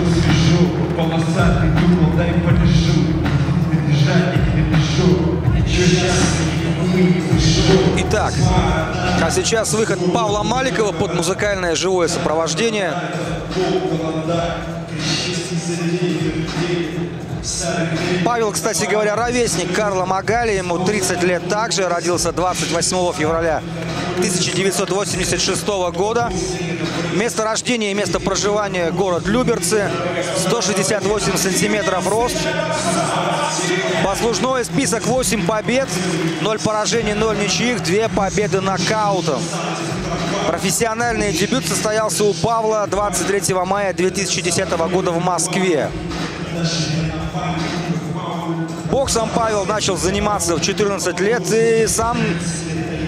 свяжу, полосатый думал, дай полежу. Бежать не бежу, ничего сейчас. Итак, а сейчас выход Павла Маликова под музыкальное живое сопровождение. Павел, кстати говоря, ровесник Карла Магали, ему 30 лет также, родился 28 февраля 1986 года. Место рождения и место проживания город Люберцы, 168 сантиметров рост. Послужной список 8 побед, 0 поражений, 0 ничьих, 2 победы нокаутом. Профессиональный дебют состоялся у Павла 23 мая 2010 года в Москве. Боксом Павел начал заниматься в 14 лет и сам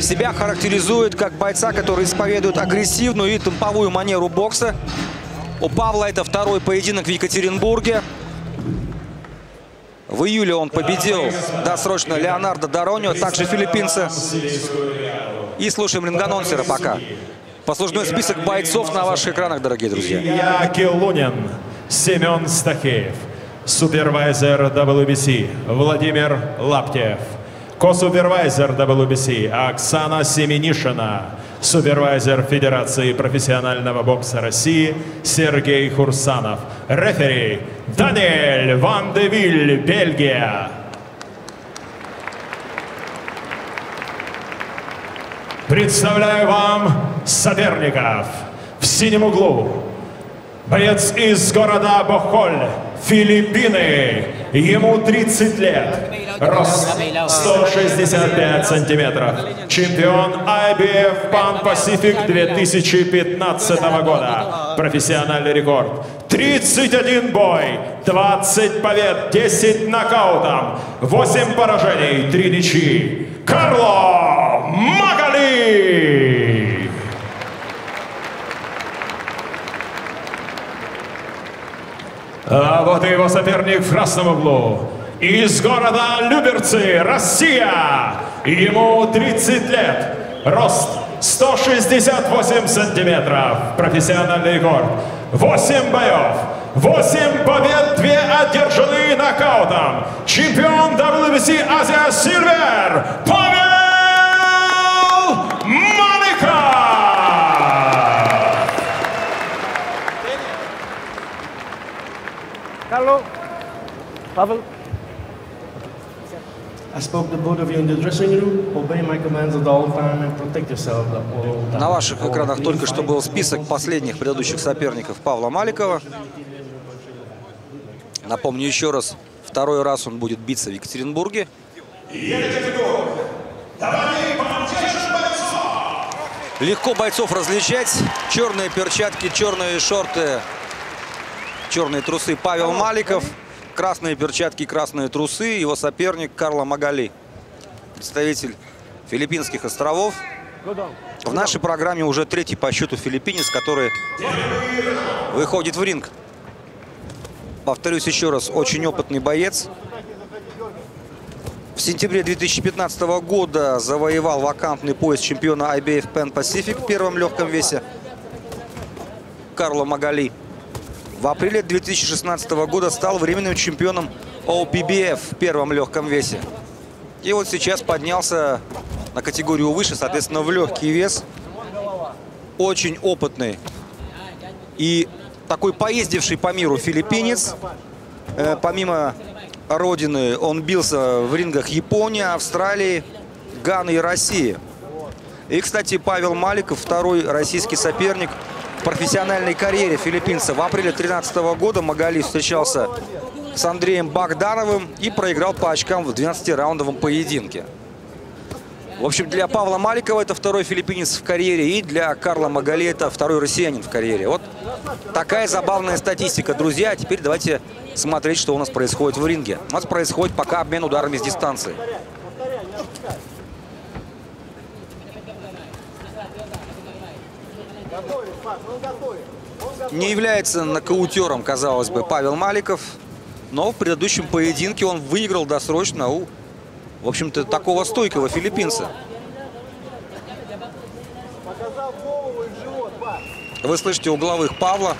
себя характеризует как бойца, который исповедует агрессивную и темповую манеру бокса. У Павла это второй поединок в Екатеринбурге. В июле он победил досрочно Леонардо Доронио, также филиппинца. И слушаем ринганонсера пока. Послужной список бойцов на ваших экранах, дорогие друзья. Яки Лунин, Семен Стахеев, супервайзер WBC Владимир Лаптев, ко-супервайзер WBC Оксана Семенишина, супервайзер Федерации профессионального бокса России Сергей Хурсанов, рефери Даниэль Ван де Виль, Бельгия. Представляю вам соперников в синем углу. Боец из города Бохоль, Филиппины. Ему 30 лет. Рост 165 сантиметров. Чемпион IBF Pan Pacific 2015 года. Профессиональный рекорд. 31 бой, 20 побед, 10 нокаутом, 8 поражений, 3 ничьи. Карло Магали! А вот и его соперник в красном углу. Из города Люберцы, Россия. Ему 30 лет. Рост 168 сантиметров. Профессиональный рекорд. 8 боев. 8 побед, 2 одержаны нокаутом. Чемпион WBC Азия Сильвер Павел all time. На ваших экранах только что был список последних предыдущих соперников Павла Маликова. Напомню еще раз, второй раз он будет биться в Екатеринбурге. Легко бойцов различать. Черные перчатки, черные шорты, черные трусы Павел Маликов. Красные перчатки, красные трусы. Его соперник Карло Магали. Представитель Филиппинских островов. В нашей программе уже третий по счету филиппинец, который выходит в ринг. Повторюсь еще раз, очень опытный боец. В сентябре 2015 года завоевал вакантный пояс чемпиона IBF Pan Pacific в первом легком весе. Карло Магали. В апреле 2016 года стал временным чемпионом OPBF в первом легком весе. И вот сейчас поднялся на категорию выше, соответственно, в легкий вес. Очень опытный и такой поездивший по миру филиппинец. Э, помимо родины он бился в рингах Японии, Австралии, Ганы и России. И, кстати, Павел Маликов, второй российский соперник профессиональной карьере филиппинца. В апреле 2013 года Магали встречался с Андреем Богдановым и проиграл по очкам в 12-раундовом поединке. В общем, для Павла Маликова это второй филиппинец в карьере, и для Карла Магали это второй россиянин в карьере. Вот такая забавная статистика, друзья. А теперь давайте смотреть, что у нас происходит в ринге. У нас происходит пока обмен ударами с дистанции. Не является нокаутером, казалось бы, Павел Маликов. Но в предыдущем поединке он выиграл досрочно у, в общем-то, такого стойкого филиппинца. Вы слышите угловых Павла.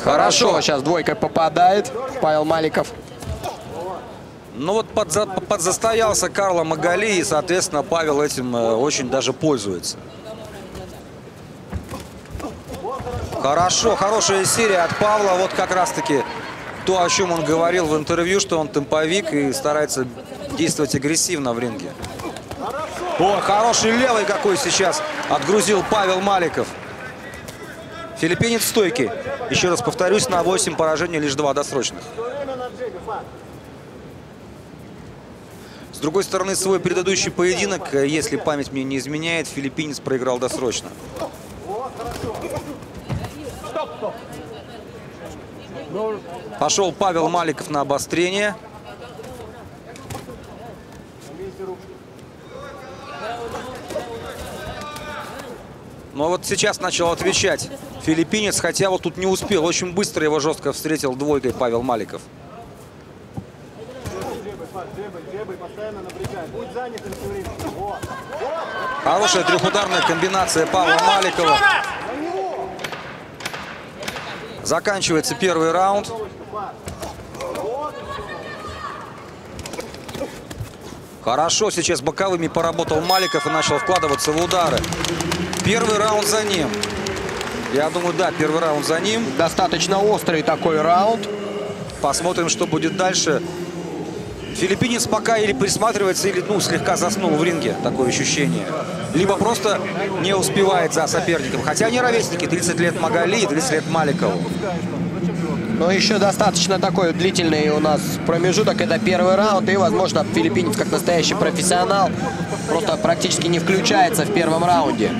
Хорошо, сейчас двойка попадает Павел Маликов. Ну вот подза, подзастоялся Карло Магали, и, соответственно, Павел этим э, очень даже пользуется. Хорошо, хорошая серия от Павла. Вот как раз-таки то, о чем он говорил в интервью, что он темповик и старается действовать агрессивно в ринге. О, хороший левый какой сейчас отгрузил Павел Маликов. Филиппинец стойки. Еще раз повторюсь, на 8 поражений лишь 2 досрочных. Другой стороны, свой предыдущий поединок, э, если память мне не изменяет, филиппинец проиграл досрочно. Пошел Павел Маликов на обострение. Но вот сейчас начал отвечать филиппинец, хотя вот тут не успел. Очень быстро его жестко встретил двойкой Павел Маликов. Хорошая трехударная комбинация Павла Маликова. Заканчивается первый раунд. Хорошо сейчас боковыми поработал Маликов и начал вкладываться в удары. Первый раунд за ним. Я думаю, да, первый раунд за ним. Достаточно острый такой раунд. Посмотрим, что будет дальше. Филиппинец пока или присматривается, или ну, слегка заснул в ринге. Такое ощущение. Либо просто не успевает за соперником. Хотя они ровесники. 30 лет Магали и 30 лет Маликову. Но еще достаточно такой длительный у нас промежуток. Это первый раунд. И, возможно, филиппинец, как настоящий профессионал, просто практически не включается в первом раунде.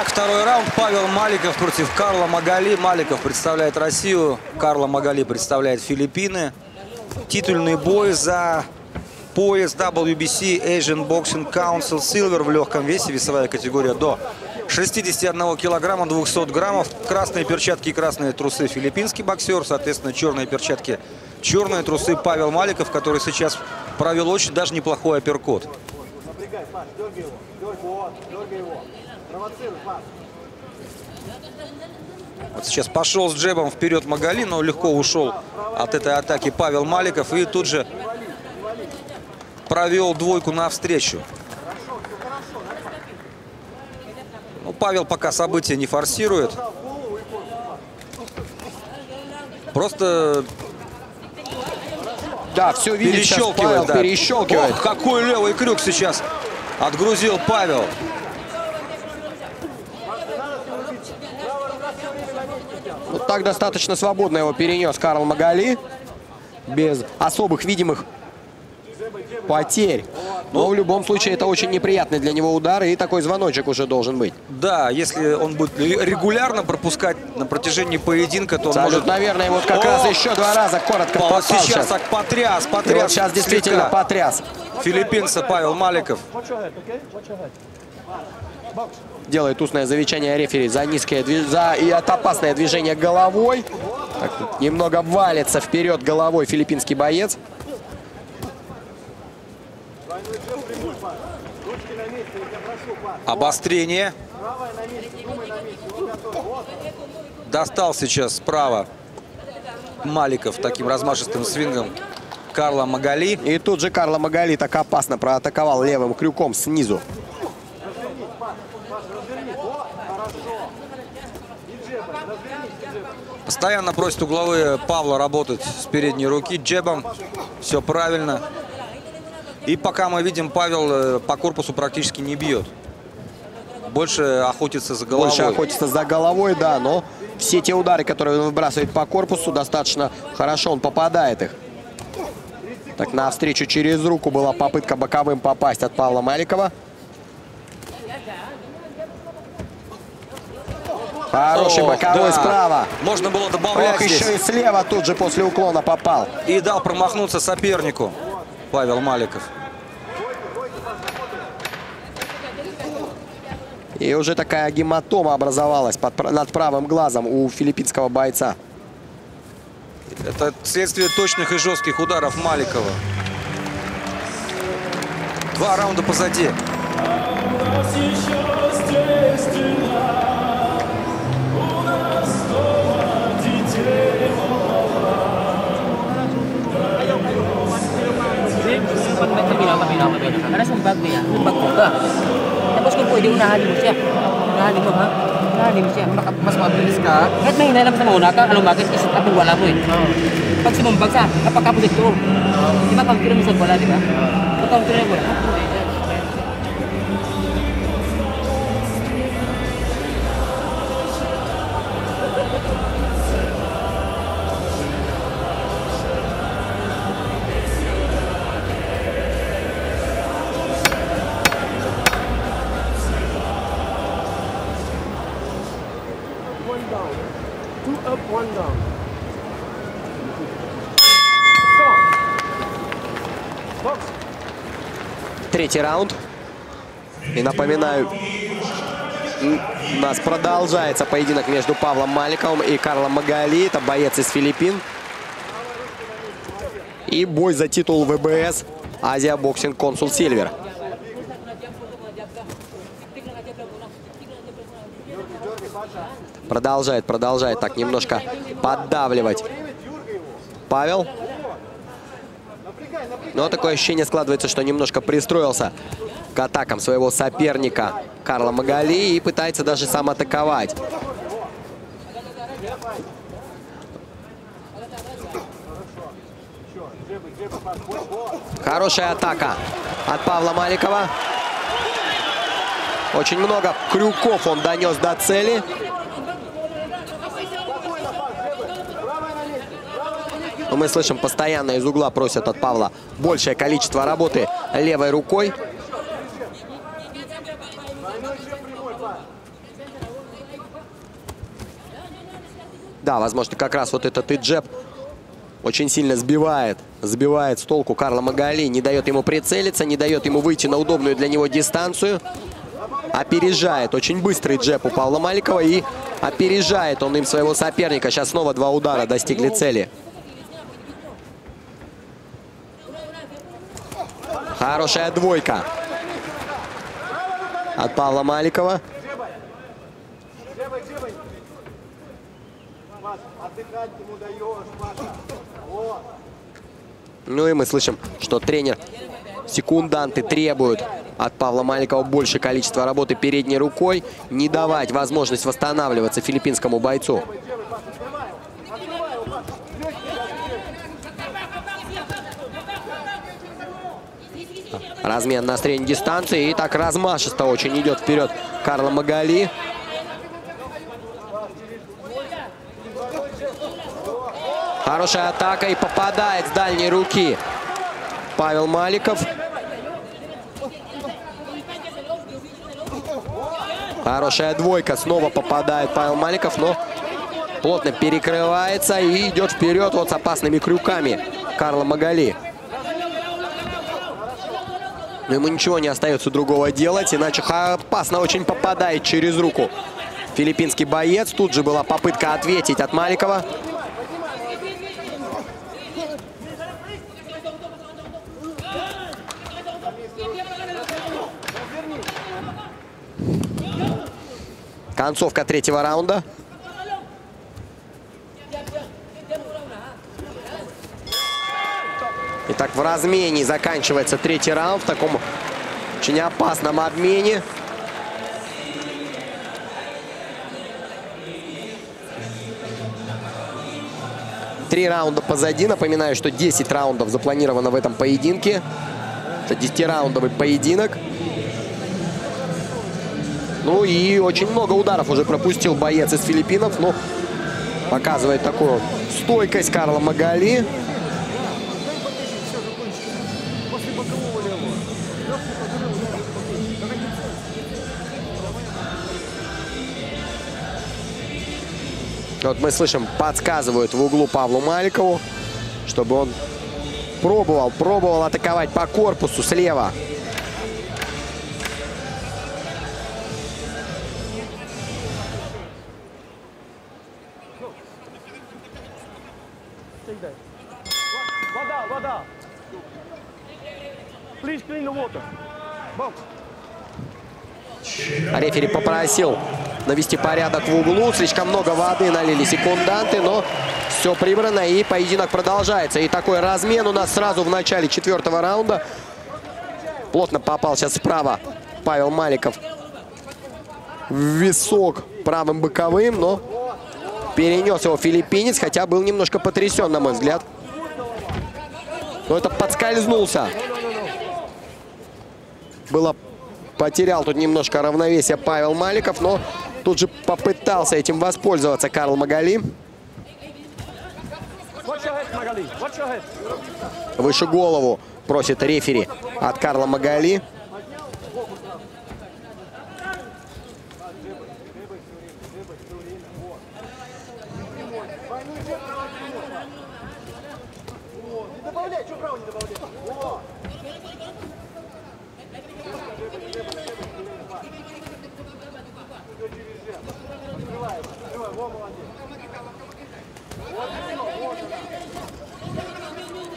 Итак, второй раунд. Павел Маликов против Карла Магали. Маликов представляет Россию, Карла Магали представляет Филиппины. Титульный бой за пояс WBC Asian Boxing Council Silver в легком весе. Весовая категория до 61 килограмма, 200 граммов. Красные перчатки и красные трусы филиппинский боксер. Соответственно, черные перчатки, черные трусы Павел Маликов, который сейчас провел очень даже неплохой апперкот. Вот сейчас пошел с джебом вперед Магали, но легко ушел от этой атаки Павел Маликов. И тут же провел двойку навстречу. Ну, Павел пока события не форсирует. Просто Да, все видит сейчас Павел, перещелкивает. да. перещелкивает. Ох, какой левый крюк сейчас отгрузил Павел. Так достаточно свободно его перенес Карл Магали. Без особых видимых потерь. Но в любом случае это очень неприятный для него удар. И такой звоночек уже должен быть. Да, если он будет регулярно пропускать на протяжении поединка, то он Салют, может... наверное, вот как О! раз еще два раза коротко Вот попал сейчас сейчас. так потряс, И потряс. вот сейчас действительно слегка. потряс. Филиппинца Павел Маликов. Делает устное замечание рефери за низкое движ- за и от опасное движение головой. Так, немного валится вперед головой филиппинский боец. Обострение. Достал сейчас справа Маликов таким размашистым свингом Карла Магали. И тут же Карло Магали так опасно проатаковал левым крюком снизу. Постоянно просит угловые Павла работать с передней руки джебом. Все правильно. И пока мы видим, Павел э, по корпусу практически не бьет. Больше охотится за головой. Больше охотится за головой, да, но все те удары, которые он выбрасывает по корпусу, достаточно хорошо он попадает их. Так, навстречу через руку была попытка боковым попасть от Павла Маликова. Хороший О, боковой да. справа. Можно было добавлять Ох, здесь. еще и слева тут же после уклона попал. И дал промахнуться сопернику. Павел Маликов. И уже такая гематома образовалась под, над правым глазом у филиппинского бойца. Это следствие точных и жестких ударов Маликова. Два раунда позади. Ka. Tapos kung pwede, unahan mo siya. Unahan mo ha. Unahan mo siya. Maka, mas mabilis ka. Kahit may hinay lang sa mauna ka, alam bakit, isip at wala mo eh. Pag sumumbag sa, kapag kapag ito, di ba counter mo sa wala, di ba? Pag counter mo wala. Третий раунд. И напоминаю, у нас продолжается поединок между Павлом Маликовым и Карлом Магали. Это боец из Филиппин. И бой за титул WBC Asia Boxing Council Silver. Продолжает, продолжает так немножко поддавливать Павел. Но такое ощущение складывается, что немножко пристроился к атакам своего соперника Карла Магали и пытается даже сам атаковать. Хорошая атака от Павла Маликова. Очень много крюков он донес до цели. Но мы слышим, постоянно из угла просят от Павла большее количество работы левой рукой. Да, возможно, как раз вот этот и джеб очень сильно сбивает, сбивает с толку Карла Магали, не дает ему прицелиться, не дает ему выйти на удобную для него дистанцию. Опережает очень быстрый джеб у Павла Маликова и опережает он им своего соперника. Сейчас снова два удара достигли цели. Хорошая двойка от Павла Маликова. Ну и мы слышим, что тренер, секунданты требуют от Павла Маликова больше количества работы передней рукой, не давать возможность восстанавливаться филиппинскому бойцу. Размен на средней дистанции. И так размашисто очень идет вперед Карло Магали. Хорошая атака и попадает с дальней руки Павел Маликов. Хорошая двойка. Снова попадает Павел Маликов, но плотно перекрывается и идет вперед вот с опасными крюками Карла Магали. Но ему ничего не остается другого делать, иначе опасно очень попадает через руку филиппинский боец. Тут же была попытка ответить от Маликова. Концовка третьего раунда. Итак, в размене заканчивается третий раунд в таком очень опасном обмене. Три раунда позади. Напоминаю, что 10 раундов запланировано в этом поединке. Это 10-раундовый поединок. Ну и очень много ударов уже пропустил боец из Филиппинов. Но показывает такую стойкость Карла Магали. Вот мы слышим, подсказывают в углу Павлу Маликову, чтобы он пробовал, пробовал атаковать по корпусу слева. Вода, вода. Please clean the water. Box. Рефери попросил навести порядок в углу. Слишком много воды налили секунданты, но все прибрано и поединок продолжается. И такой размен у нас сразу в начале четвертого раунда. Плотно попал сейчас справа Павел Маликов в висок правым боковым, но перенес его филиппинец, хотя был немножко потрясен, на мой взгляд. Но это подскользнулся. Было потерял тут немножко равновесие Павел Маликов, но тут же попытался этим воспользоваться Карл Магали. Выше голову просит рефери от Карла Магали.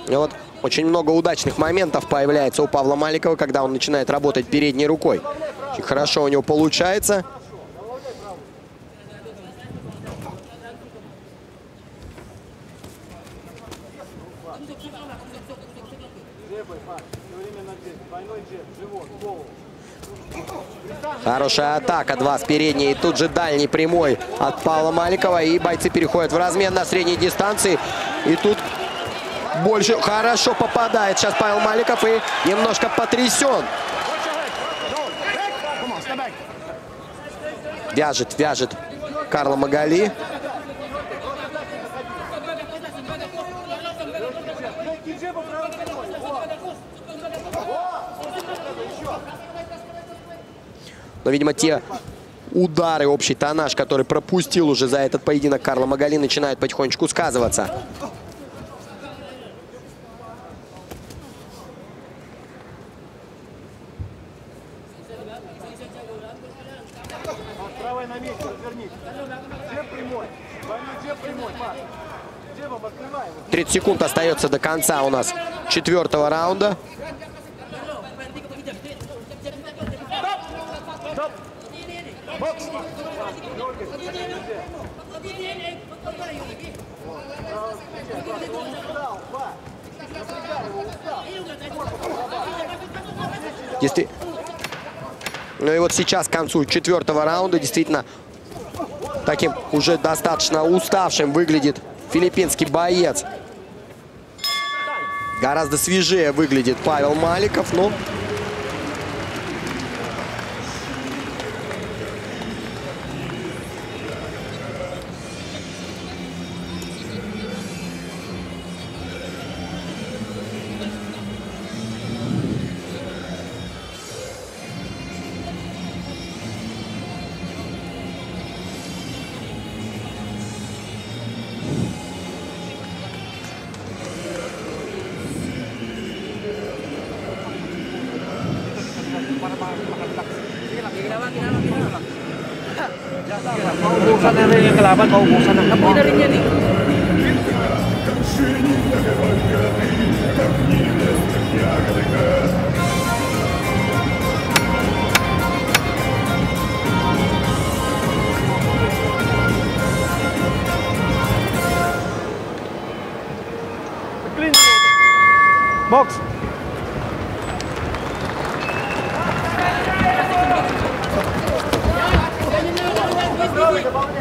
И вот очень много удачных моментов появляется у Павла Маликова, когда он начинает работать передней рукой. Очень хорошо у него получается. Хорошая атака, два с передней. И тут же дальний прямой от Павла Маликова. И бойцы переходят в размен на средней дистанции. И тут больше хорошо попадает сейчас Павел Маликов и немножко потрясен. Вяжет, вяжет Карла Магали. Но, видимо, те удары, общий тонаж, который пропустил уже за этот поединок Карла Магали, начинают потихонечку сказываться. Правая на месте, развернись. Где прямой? Двойной где прямой, Паш? Где вам открывай его? 30 секунд остается до конца у нас четвертого раунда. Действи- Ну и вот сейчас к концу четвертого раунда действительно таким уже достаточно уставшим выглядит филиппинский боец. Гораздо свежее выглядит Павел Маликов, но Maubusan na rin yung kalaban, na. Rin yan eh. Clean the water. Box.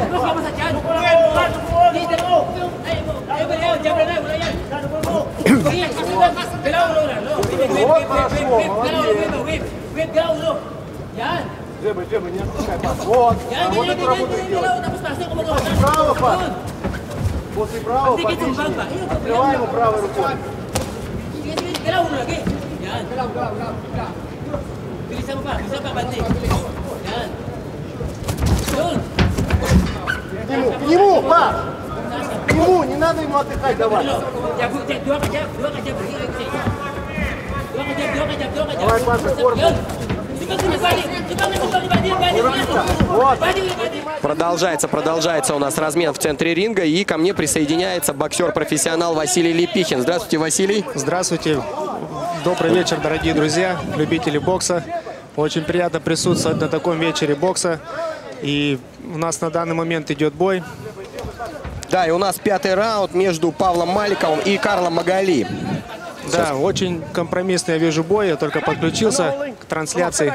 Джеба, джеба, не отпускай, Паш. Вот. А вот эту работу делай. Право, Паш. После правого подвижнее. Открывай ему правой рукой. Bilisan mo pa, bilisan pa, bante. Yan. Yun. К нему, к нему, Паш! К нему, не надо ему отдыхать давай. Давай, Паша, корпус. Продолжается, продолжается у нас размен в центре ринга. И ко мне присоединяется боксер-профессионал Василий Лепихин. Здравствуйте, Василий. Здравствуйте. Добрый вечер, дорогие друзья, любители бокса. Очень приятно присутствовать на таком вечере бокса. И у нас на данный момент идет бой. Да, и у нас пятый раунд между Павлом Маликовым и Карлом Магали. Да, очень компромиссный я вижу бой. Я только подключился к трансляции.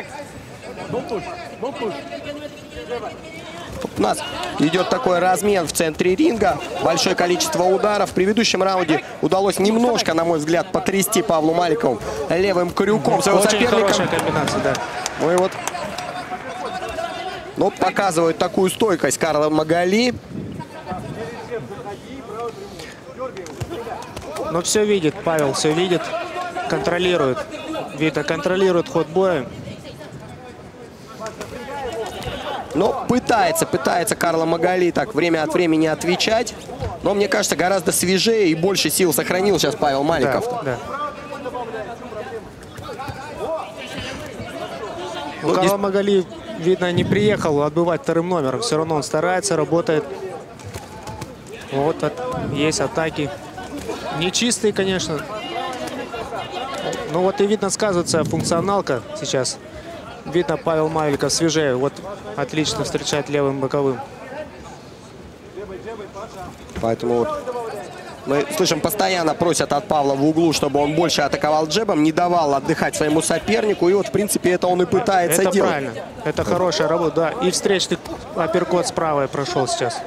У нас идет такой размен в центре ринга. Большое количество ударов. В предыдущем раунде удалось немножко, на мой взгляд, потрясти Павлу Маликову левым крюком своего Очень соперника. хорошая комбинация, да. Ну и вот. Ну, показывают такую стойкость Карла Магали. Но все видит, Павел все видит, контролирует. Видно, контролирует ход боя. Но пытается, пытается Карла Магали так время от времени отвечать. Но мне кажется, гораздо свежее и больше сил сохранил сейчас Павел Да, Маликов. да. Ну, Ну, Карла Магали, видно, не приехал отбывать вторым номером. Все равно он старается, работает. Вот от- есть атаки. Нечистые, конечно. Ну вот и видно сказывается функционалка сейчас. Видно, Павел Мавельков свежее. Вот отлично встречает левым боковым. Поэтому вот мы слышим, постоянно просят от Павла в углу, чтобы он больше атаковал джебом, не давал отдыхать своему сопернику. И вот, в принципе, это он и пытается Это делать. правильно. Это хорошая работа, да. И встречный апперкот справа прошел сейчас.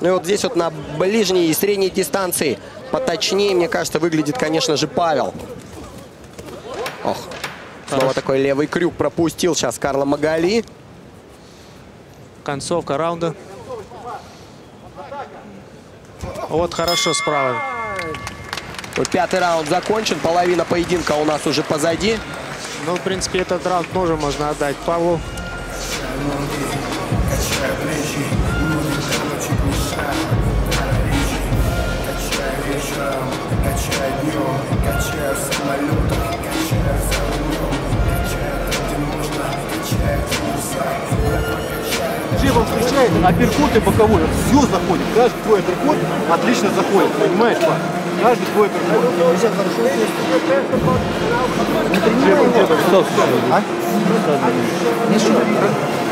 Ну и вот здесь вот на ближней и средней дистанции поточнее, мне кажется, выглядит, конечно же, Павел. Ох, снова такой левый крюк пропустил сейчас Карла Магали. Концовка раунда. Вот хорошо справа. Вот пятый раунд закончен, половина поединка у нас уже позади. Ну, в принципе, этот раунд тоже можно отдать Павлу. Встречает, апперкот и боковой. Все заходит. Каждый твой апперкот отлично заходит. Понимаешь, Паш? Каждый твой апперкот. Нельзя хорошо Джебом, джебом. Что, а? Ничего.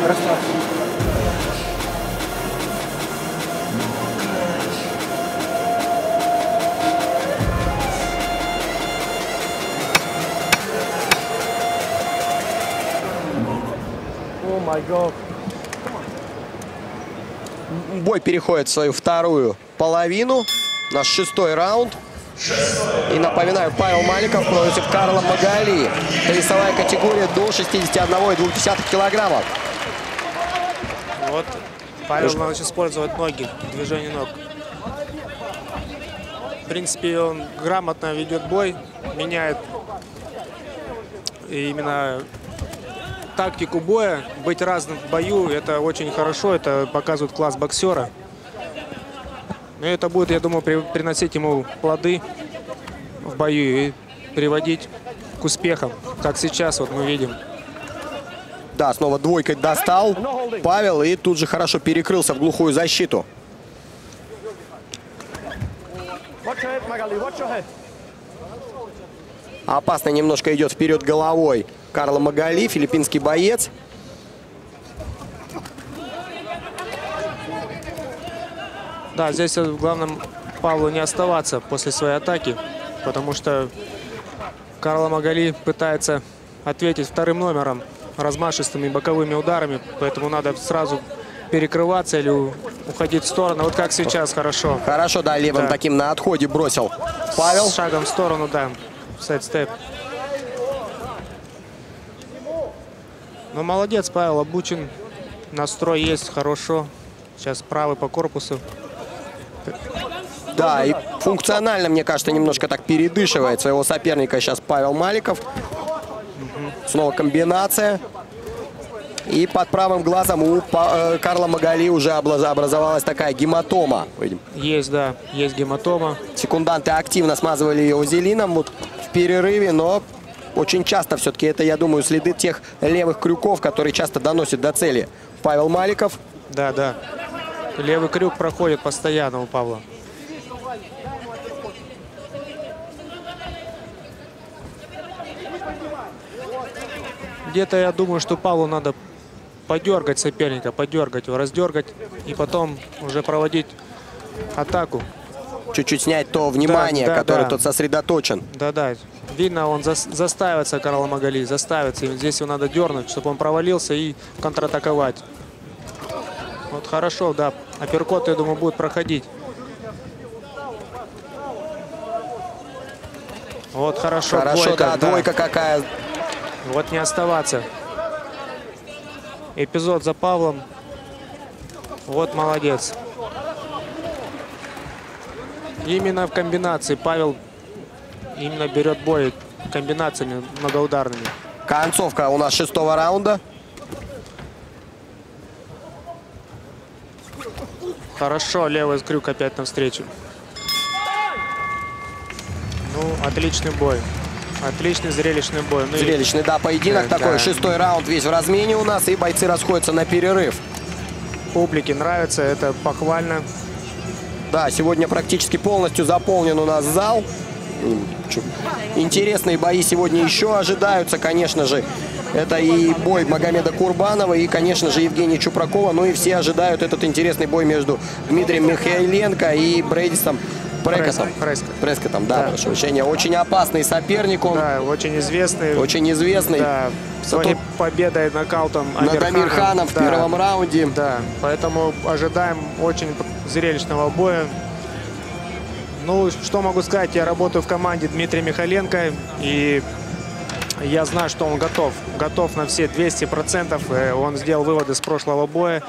Расслабься. О май гад. Бой переходит в свою вторую половину. Наш шестой раунд. И напоминаю, Павел Маликов против Карла Магали. Весовая категория до 61,2 килограммов. Вот Павел начал использовать ноги, движение ног. В принципе, он грамотно ведет бой, меняет именно тактику боя. Быть разным в бою, это очень хорошо, это показывает класс боксера. И это будет, я думаю, при- приносить ему плоды в бою и приводить к успехам, как сейчас вот мы видим. Да, снова двойкой достал Павел и тут же хорошо перекрылся в глухую защиту. Опасно немножко идет вперед головой Карло Магали, филиппинский боец. Да, здесь э, главное Павлу не оставаться после своей атаки, потому что Карло Магали пытается ответить вторым номером размашистыми боковыми ударами, поэтому надо сразу перекрываться или уходить в сторону. Вот как сейчас хорошо. Хорошо, да, левым Да. таким на отходе бросил Павел. С шагом в сторону, да. Сайд-степ. Ну, молодец, Павел, обучен. Настрой есть, хорошо. Сейчас правый по корпусу. Да, и функционально, мне кажется, немножко так передышивает своего соперника сейчас Павел Маликов. Снова комбинация. И под правым глазом у э, Карла Магали уже образовалась такая гематома. Видим. Есть, да, есть гематома. Секунданты активно смазывали ее вазелином вот в перерыве, но очень часто все-таки это, я думаю, следы тех левых крюков, которые часто доносят до цели. Павел Маликов. Да, да. Левый крюк проходит постоянно у Павла. Где-то я думаю, что Павлу надо подергать соперника, подергать его, раздергать и потом уже проводить атаку. Чуть-чуть снять то внимание, да, которое да. тут сосредоточен. Да-да, видно, он зас- заставится, Карл Магали, заставится. И здесь его надо дернуть, чтобы он провалился и контратаковать. Вот хорошо, да, апперкот, я думаю, будет проходить. Вот хорошо, Хорошо, двойка, да, двойка какая. Вот не оставаться. Эпизод за Павлом. Вот молодец. Именно в комбинации Павел именно берет бой комбинациями многоударными. Концовка у нас шестого раунда. Хорошо, левый крюк опять навстречу. Ну, отличный бой. Отличный зрелищный бой. Ну и- Зрелищный, да, поединок Да, такой. да. Шестой раунд весь в размене у нас, и бойцы расходятся на перерыв. Публике нравится, это похвально. Да, сегодня практически полностью заполнен у нас зал. Интересные бои сегодня еще ожидаются, конечно же. Это и бой Магомеда Курбанова, и, конечно же, Евгения Чупракова. Ну и все ожидают этот интересный бой между Дмитрием Михайленко и Брейдисом Прекотом. Преско. Прескотом, да, прошу прощения. Очень опасный соперник он, Да, очень известный. очень известный. Да, своей победой нокаутом Над Амирханом в Да, первом раунде. Да, поэтому ожидаем очень зрелищного боя. Ну, что могу сказать, я работаю в команде Дмитрия Михаленко, и я знаю, что он готов. Готов на все 200%. Э, Он сделал выводы с прошлого боя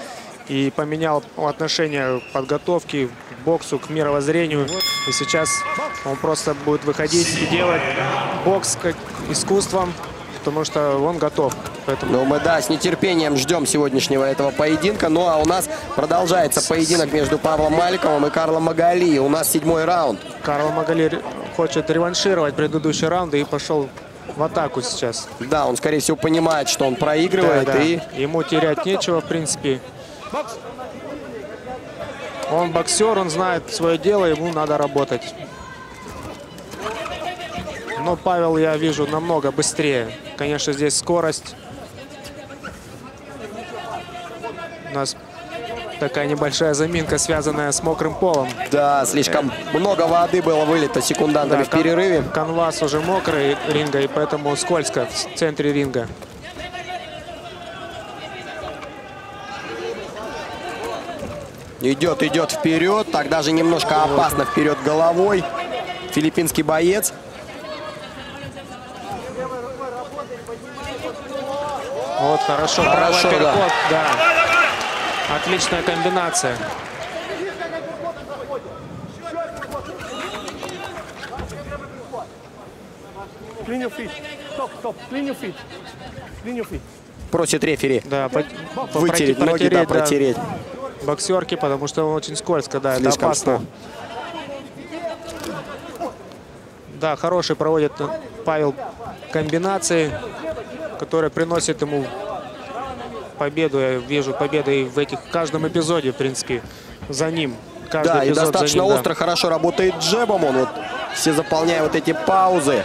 и поменял отношение к подготовке, к боксу, к мировоззрению. И сейчас он просто будет выходить и делать бокс как искусством, потому что он готов. Поэтому Ну, мы, да, с нетерпением ждем сегодняшнего этого поединка. Ну, а у нас продолжается поединок между Павлом Маликовым и Карлом Магали. У нас седьмой раунд. Карл Магали хочет реваншировать предыдущие раунды и пошел в атаку сейчас. Да, он, скорее всего, понимает, что он проигрывает. Да, да. И Ему терять нечего, в принципе. Он боксер, он знает свое дело, ему надо работать. Но Павел, я вижу, намного быстрее. Конечно, здесь скорость. У нас такая небольшая заминка, связанная с мокрым полом. да, слишком много воды было вылито секундантами в кан- перерыве. Канвас уже мокрый ринга, и поэтому скользко в центре ринга. Идет, идет вперед. Так даже немножко опасно вперед головой. Филиппинский боец. Вот, хорошо. Хорошо, правый да. апперкот, да. Отличная комбинация. Просит рефери Да, по- вытереть ноги, да, протереть, протереть. Боксерки, потому что он очень скользко, да, это Слишком опасно. Да, хороший проводит Павел комбинации, которые приносят ему победу. Я вижу победы и в этих в каждом эпизоде, в принципе, за ним. Каждый Да, и достаточно ним, да. остро, хорошо работает джебом. Он вот все заполняя вот эти паузы.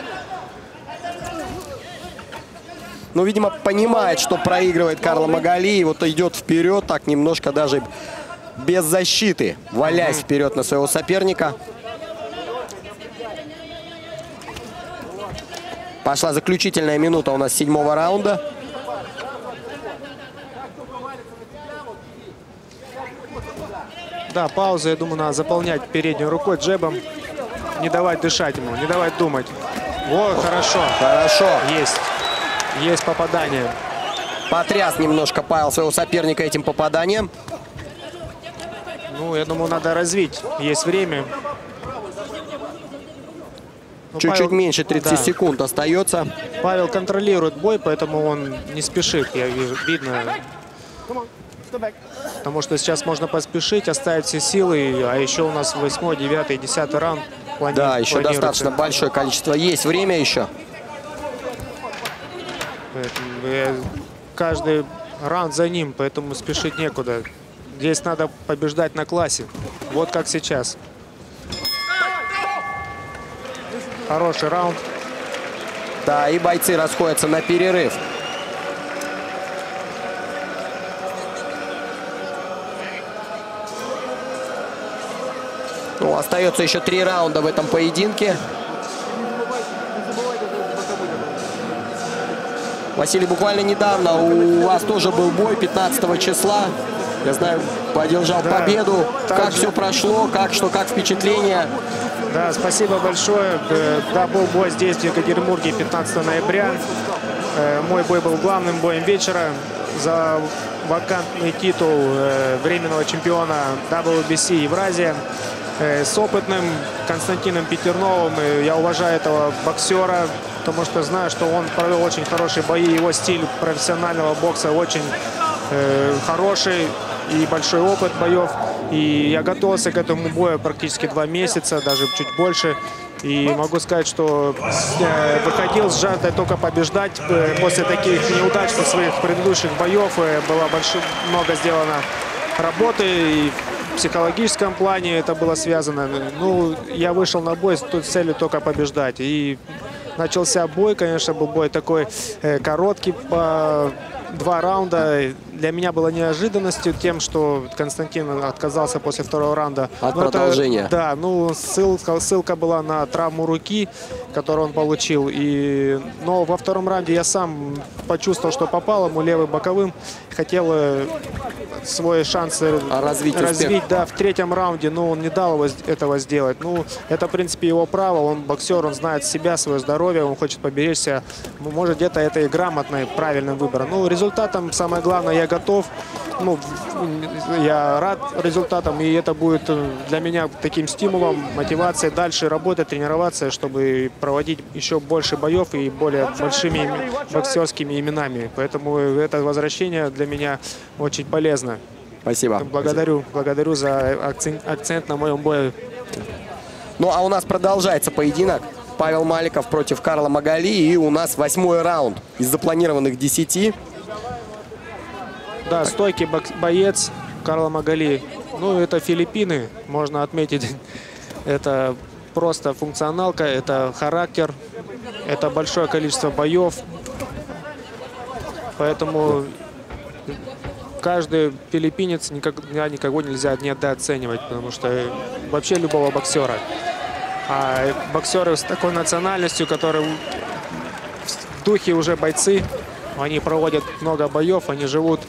Ну, видимо, понимает, что проигрывает Карла Магали. И вот идет вперед, так немножко даже без защиты, валяясь вперед на своего соперника. Пошла заключительная минута у нас седьмого раунда. Да, паузу, я думаю, надо заполнять передней рукой джебом. Не давать дышать ему, не давать думать. Вот, хорошо. Хорошо. Есть. Есть попадание. Потряс немножко Павел своего соперника этим попаданием. Ну, я думаю, надо развить. Есть время. Ну, Чуть-чуть Павел- меньше 30 да. секунд остается. Павел контролирует бой, поэтому он не спешит, я вижу, видно. Потому что сейчас можно поспешить, оставить все силы, а еще у нас 8, 9, 10 раунд. плани- Да, еще достаточно большое количество. Есть время еще. Поэтому, каждый раунд за ним, поэтому спешить некуда. Здесь надо побеждать на классе. Вот как сейчас. Хороший раунд. Да, и бойцы расходятся на перерыв. Ну, остается еще три раунда в этом поединке. Василий, буквально недавно у вас тоже был бой 15 числа. Я знаю, поддержал Да, победу. Как также- все прошло, как что, как впечатление. Да, спасибо большое. Э, Да, был бой здесь, в Екатеринбурге, 15 ноября. Э, Мой бой был главным боем вечера за вакантный титул э, временного чемпиона WBC Евразия с опытным Константином Петерновым. Я уважаю этого боксера, потому что знаю, что он провел очень хорошие бои. Его стиль профессионального бокса очень хороший и большой опыт боев. И я готовился к этому бою практически два месяца, даже чуть больше. И могу сказать, что э, выходил с жаждой только побеждать. Э, После таких неудачных своих предыдущих боев э, было больш... много сделано работы и в психологическом плане это было связано. Ну, я вышел на бой с целью только побеждать. И начался бой, конечно, был бой такой короткий, по два раунда. Для меня было неожиданностью тем, что Константин отказался после второго раунда. От Но это- продолжения. да, ну ссылка, ссылка была на травму руки, которую он получил. И, но во втором раунде я сам почувствовал, что попал ему левым боковым. Хотел э, свой шанс э, А развить успех? развить да, в третьем раунде, но он не дал его, этого сделать. Ну, это, в принципе, его право. Он боксер, он знает себя, свое здоровье, он хочет поберечься. Ну, Может, где-то это и грамотный, правильным выбором. Ну, результатом, самое главное, я готов. Ну, я рад результатам, и это будет э, для меня таким стимулом, мотивацией дальше работать, тренироваться, чтобы проводить еще больше боев и более большими ими- боксерскими именами. Поэтому это возвращение для меня очень полезно. Спасибо. Благодарю, благодарю за акцент, акцент на моем бое. Ну, а у нас продолжается поединок. Павел Маликов против Карла Магали. И у нас восьмой раунд из запланированных десяти. Да, стойкий бокс- боец Карла Магали. Ну, это Филиппины, можно отметить. Это просто функционалка, это характер, это большое количество боев. Поэтому каждый филиппинец никогда никого нельзя недооценивать, потому что вообще любого боксера. А боксеры с такой национальностью, которые в духе уже бойцы, они проводят много боев, они живут,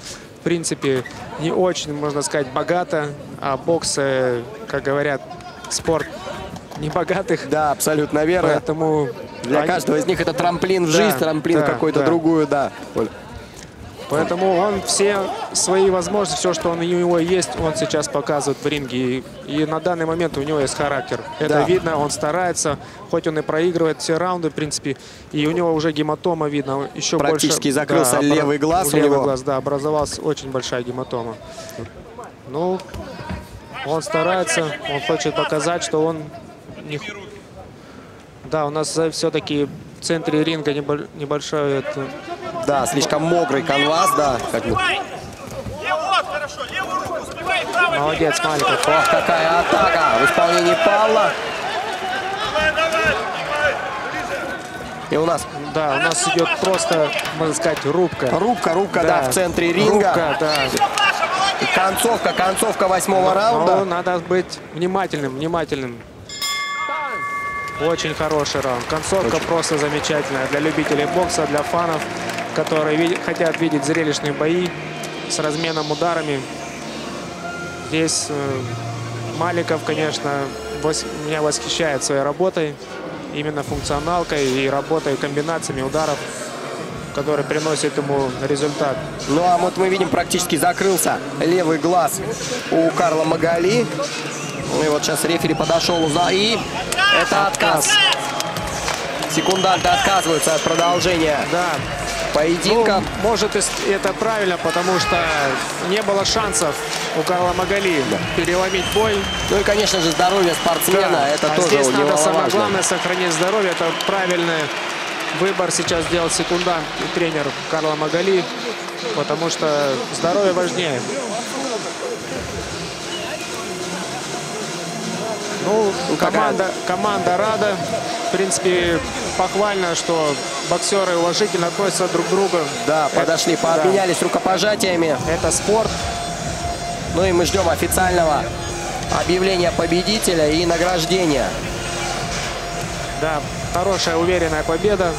принципе, не очень, можно сказать, богато, а бокс, как говорят, спорт небогатых. Да, абсолютно верно. Поэтому Для они- каждого из них это трамплин в Да, жизнь, трамплин да, какую-то да. другую, да. Оль. Поэтому он все свои возможности, все, что он, у него есть, он сейчас показывает в ринге. И, и на данный момент у него есть характер. Это Да. видно, он старается, хоть он и проигрывает все раунды, в принципе, и у него уже гематома видно. Еще Практически больше, закрылся обра- левый глаз у левый него. глаз, да, образовалась очень большая гематома. Ну, он старается, он хочет показать, что он не... Да, у нас все-таки в центре ринга небо- небольшой это, Да, слишком мокрый канвас, да. Как бы. молодец, Маликов. Ох, какая атака в исполнении Павла. И у нас Да, у нас идет просто, можно сказать, рубка. рубка, рубка, да, в центре ринга. Рубка, да. И концовка, концовка восьмого Но раунда. надо быть внимательным, внимательным. Очень хороший раунд. Концовка просто замечательная для любителей бокса, для фанов, которые хотят видеть зрелищные бои с разменом ударами. Здесь э, Маликов, конечно, вос- меня восхищает своей работой, именно функционалкой и работой комбинациями ударов, которые приносят ему результат. Ну а вот мы видим, практически закрылся левый глаз у Карла Магали. Ну и вот сейчас рефери подошел за и это отказ. Секунданты отказываются от продолжения Да. Поединка. Ну, может, это правильно, потому что не было шансов у Карла Магали переломить бой. Ну и, конечно же, здоровье спортсмена. Да. Это а тоже здесь надо самое немаловажно. главное сохранить здоровье. Это правильный выбор сейчас сделал секундант и тренер Карла Магали, потому что здоровье важнее. Ну, Ну, команда, команда рада. В принципе, похвально, что боксеры уважительно относятся друг к другу. Да, Это- подошли, да. пообменялись рукопожатиями. Это спорт. Ну и мы ждем официального объявления победителя и награждения. Да, хорошая, уверенная победа.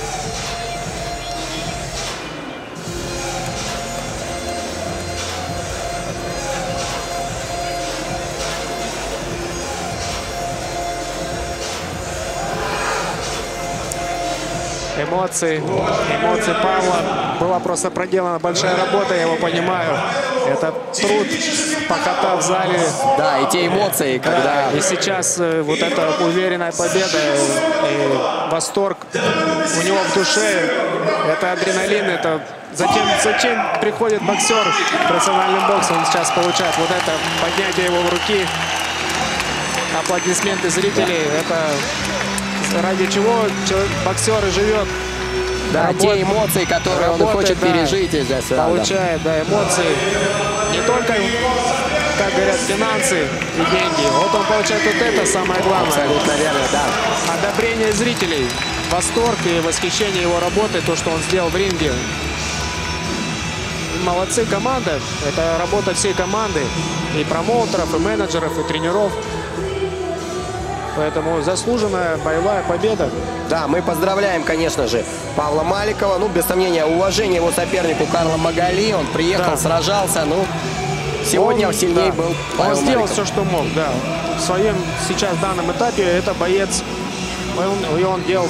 Эмоции, эмоции Павла. Была просто проделана большая работа, я его понимаю. Это труд, поката в зале. Да, и те эмоции, когда... Да, и сейчас э, вот эта уверенная победа и, и восторг у него в душе, это адреналин, это затем, зачем приходит боксер в профессиональный бокс, он сейчас получает вот это поднятие его в руки, аплодисменты зрителей, это ради чего человек, боксер и живет. Да, Работ- те эмоции, которые он работает, хочет да, пережить здесь. Получает, да, эмоции. Не только, как говорят, финансы и деньги. Вот он получает вот это самое главное. Абсолютно верно, да. Одобрение зрителей, восторг и восхищение его работой, то, что он сделал в ринге. Молодцы команда. Это работа всей команды. И промоутеров, и менеджеров, и тренеров. Поэтому заслуженная боевая победа. Да, мы поздравляем, конечно же, Павла Маликова. Ну, без сомнения, уважение его сопернику Карла Магали. Он приехал, Да. сражался. Ну, сегодня Он, сильнее да, был Он Павел сделал Маликов. все, что мог, да. В своем сейчас данном этапе это боец, он, и он делал